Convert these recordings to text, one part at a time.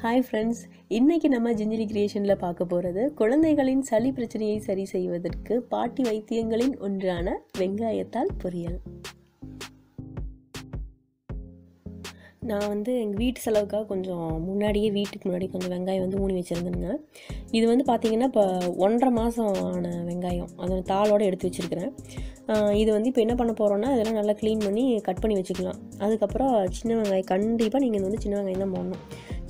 Hi friends இன்றைக்கி நம்ம ஜிஞ்சரி கிரியேஷனில் பார்க்க போகிறது குழந்தைகளின் சளி பிரச்சனையை சரி செய்வதற்கு பாட்டி வைத்தியங்களின் ஒன்றான வெங்காயத்தால் பொரியல். நான் வந்து எங்கள் வீட்டு செலவுக்காக கொஞ்சம் முன்னாடியே வீட்டுக்கு முன்னாடி கொஞ்சம் வெங்காயம் வந்து ஊனி வச்சுருந்தேங்க. இது வந்து பார்த்திங்கன்னா இப்போ ஒன்றரை மாதம் ஆன வெங்காயம். அதை தாளோடு எடுத்து வச்சுருக்கிறேன். இது வந்து இப்போ என்ன பண்ண போகிறோன்னா இதெல்லாம் நல்லா க்ளீன் பண்ணி கட் பண்ணி வச்சுக்கலாம். அதுக்கப்புறம் சின்ன வெங்காயம் கண்டிப்பாக நீங்கள் இது வந்து சின்ன வெங்காயம் தான் போடணும்.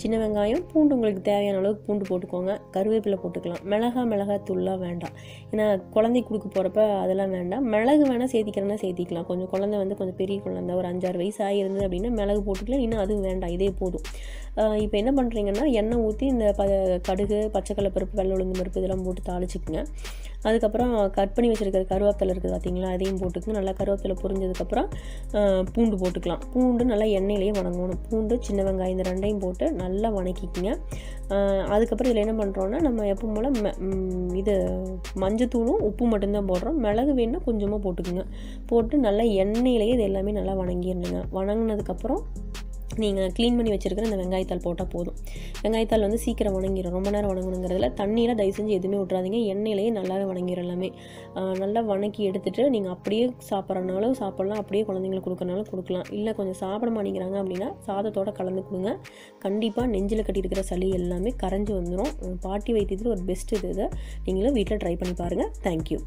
சின்ன வெங்காயம் பூண்டு உங்களுக்கு தேவையான அளவுக்கு பூண்டு போட்டுக்கோங்க. கருவேப்பிலை போட்டுக்கலாம். மிளகா மிளகா தூள்லாம் வேண்டாம். ஏன்னா குழந்தைக்கு கொடுக்க போகிறப்ப அதெல்லாம் வேண்டாம். மிளகு வேணால் சேர்த்திக்கிறேன்னா சேர்த்திக்கலாம். கொஞ்சம் குழந்தை வந்து கொஞ்சம் பெரிய குழந்தை ஒரு அஞ்சாறு வயசு ஆகிருந்தது அப்படின்னா மிளகு போட்டுக்கலாம். இன்னும் அதுவும் வேண்டாம். இதே போதும். இப்போ என்ன பண்ணுறீங்கன்னா எண்ணெய் ஊற்றி இந்த ப கடுகு பச்சைக்கடலை பருப்பு வெள்ளை உளுந்து பருப்பு இதெல்லாம் போட்டு தாளிச்சிக்கோங்க. அதுக்கப்புறம் கட் பண்ணி வச்சுருக்கிற கருவேப்பிலை இருக்குது பார்த்தீங்களா? அதையும் போட்டுக்கங்க. நல்லா கருவேப்பிலை பொரிஞ்சதுக்கப்புறம் பூண்டு போட்டுக்கலாம். பூண்டு நல்லா எண்ணெயிலேயே வணங்கணும். பூண்டு சின்ன வெங்காயம் இந்த ரெண்டையும் போட்டு நல்லா நல்லா வணக்கிக்கிங்க. அதுக்கப்புறம் இதில் என்ன பண்ணுறோன்னா நம்ம எப்போ போல் இது மஞ்சத்தூளும் உப்பு மட்டும்தான் போடுறோம். மிளகு வேணுன்னா கொஞ்சமாக போட்டுக்குங்க. போட்டு நல்லா எண்ணெயிலேயே இது எல்லாமே நல்லா வணங்கிடணுங்க. வணங்கினதுக்கப்புறம் நீங்கள் க்ளீன் பண்ணி வச்சுருக்கிற இந்த வெங்காயத்தால் போட்டால் போதும். வெங்காயத்தால் வந்து சீக்கிரம் வணங்கிடும் ரொம்ப நேரம் வணங்கணுங்கிறதுல தண்ணியில் தயவு செஞ்சு எதுவுமே விட்றாதீங்க எண்ணெயிலேயே நல்லாவே வணங்கிடும் எல்லாமே நல்லா வணக்கி எடுத்துகிட்டு நீங்கள் அப்படியே சாப்பிட்றனாலும் சாப்பிட்லாம். அப்படியே குழந்தைங்களுக்கு கொடுக்கறனாலும் கொடுக்கலாம். இல்லை கொஞ்சம் சாப்பிட மாட்டேங்கிறாங்க அப்படின்னா சாதத்தோட கலந்து கொடுங்க. கண்டிப்பாக நெஞ்சில் கட்டியிருக்கிற சளி எல்லாமே கரைஞ்சி வந்துடும் பாட்டி வைத்தியத்தில் ஒரு பெஸ்ட் இது இதை நீங்களும் வீட்டில் ட்ரை பண்ணி பாருங்கள் தேங்க்யூ